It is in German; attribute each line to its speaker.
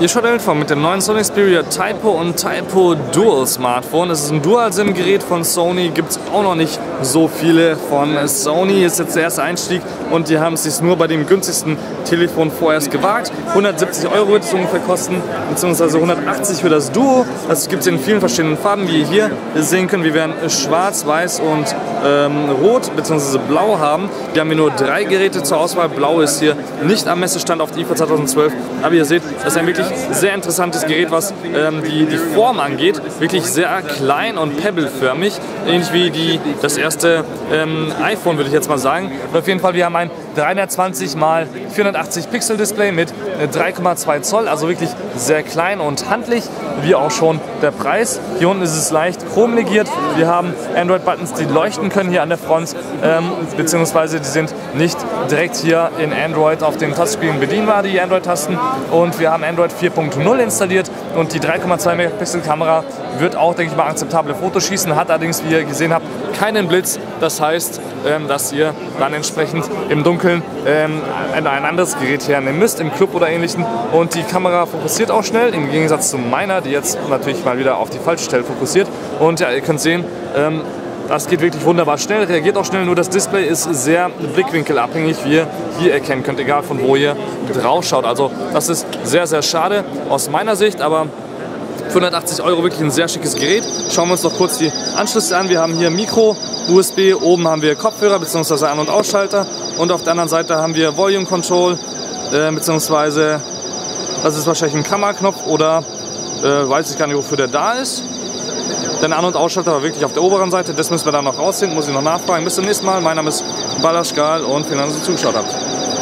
Speaker 1: Ihr schaut Elfer mit dem neuen Sony Xperia Typo und Typo Dual Smartphone. Es ist ein Dual-SIM-Gerät von Sony, gibt es auch noch nicht so viele von Sony. Ist jetzt der erste Einstieg und die haben es sich nur bei dem günstigsten Telefon vorerst gewagt. 170 Euro wird es ungefähr kosten, beziehungsweise 180 für das Duo. Das gibt es in vielen verschiedenen Farben, wie ihr hier sehen könnt. Wir werden schwarz, weiß und ähm, rot bzw. blau haben. Wir haben hier nur drei Geräte zur Auswahl. Blau ist hier nicht am Messestand auf die IFA 2012, aber ihr seht, das ist ein wirklich sehr interessantes Gerät, was ähm, die, die Form angeht. Wirklich sehr klein und pebbleförmig, ähnlich wie die, das erste ähm, iPhone, würde ich jetzt mal sagen. Und auf jeden Fall, wir haben ein 320 x 480 Pixel Display mit 3,2 Zoll, also wirklich sehr klein und handlich, wie auch schon der Preis. Hier unten ist es leicht chromlegiert. Wir haben Android-Buttons, die leuchten können hier an der Front, ähm, beziehungsweise die sind nicht direkt hier in Android auf dem Touchscreen bedienbar, die Android-Tasten. Und wir haben Android 4.0 installiert und die 3,2 Megapixel Kamera wird auch, denke ich mal, akzeptable Fotos schießen, hat allerdings, wie ihr gesehen habt, keinen Blitz. Das heißt, ähm, dass ihr dann entsprechend im Dunkeln ähm, ein anderes Gerät hernehmen müsst, im Club oder ähnlichen. Und die Kamera fokussiert auch schnell, im Gegensatz zu meiner, die jetzt natürlich mal wieder auf die falsche Stelle fokussiert. Und ja, ihr könnt sehen, ähm, das geht wirklich wunderbar schnell, reagiert auch schnell, nur das Display ist sehr blickwinkelabhängig, wie ihr hier erkennen könnt, egal von wo ihr drauf schaut. Also das ist sehr, sehr schade aus meiner Sicht, aber 580 Euro wirklich ein sehr schickes Gerät. Schauen wir uns noch kurz die Anschlüsse an. Wir haben hier Mikro, USB, oben haben wir Kopfhörer bzw. An- und Ausschalter und auf der anderen Seite haben wir Volume Control äh, bzw. das ist wahrscheinlich ein Kammerknopf oder äh, weiß ich gar nicht, wofür der da ist. Denn An- und Ausschalter war wirklich auf der oberen Seite. Das müssen wir dann noch rausziehen, muss ich noch nachfragen. Bis zum nächsten Mal. Mein Name ist Balaschgal und vielen Dank, dass ihr zugeschaut habt.